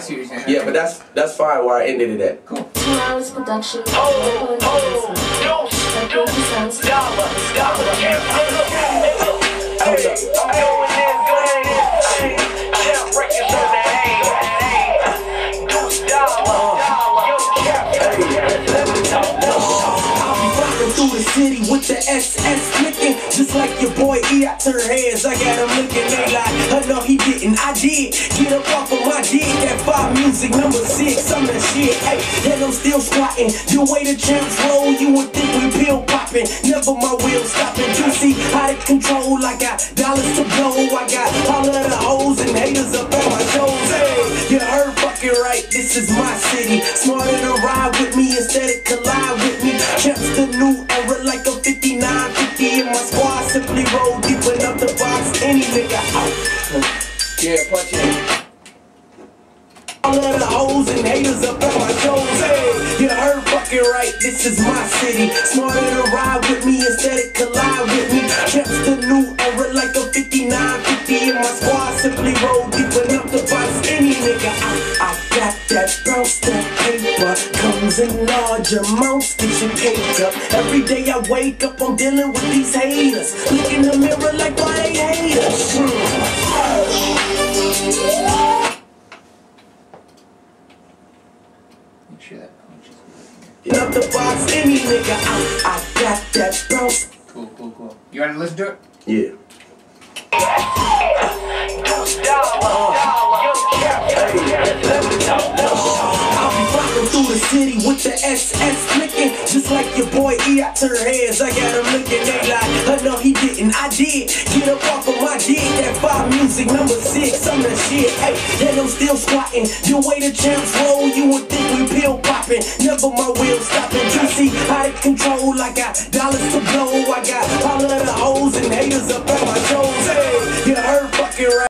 see what you're saying. Yeah, but that's that's fine where I ended it at. cool. Two hours production. Oh, oh, deuce, deuce, Dolla, Dolla, can't Hey, I'm going in, going in. Champ records on the hay, deuce, Dolla, Dolla, yo, cap, let me talk. I'll be rocking through the city with the SS flicking. Just like your boy E, I turn heads. I got him looking, they like, oh no, he didn't. I did. Get up off of my dick. That five music number six. I'm the shit. Hey, and I'm still squatting. The way the champs roll, you would think we pill popping. Never my wheels stopping. Juicy, out of control. I got dollars to blow. I got all of the hoes and haters up at my shows. Hey, you heard fucking right. This is my city. Smarter to ride with me instead of collide with me. Champs the new era like a 59, 50 in my squad. Simply roll deep enough to box any nigga out. Yeah, punch it. Hoes and haters up on my toes. Hey, you heard fucking right. This is my city. Smarter to ride with me instead of collide with me. Champs the new era like a 59, 50 in my squad. Simply roll deep enough to box any nigga out. I got that bounce, that paper comes in large amounts. Get you cake up. Every day I wake up, I'm dealing with these haters. Look in the mirror sure that punch is Enough to box any nigga out. I got that bounce. cool, cool, cool. You ready to listen to it? Yeah. Deuce, Dolla, Dolla, yo, cap, let me talk. I'll be rocking through the city with the SS flicking. Just like your boy E, I turn heads. I got him looking, they like, oh no, he didn't. I did. Get up off of my dick. That five music number six. I'm the shit. Hey, and I'm still squatting. The way the champs roll, you would think we pill popping. Never my wheels stopping. Juicy, out of control. I got dollars to blow. I got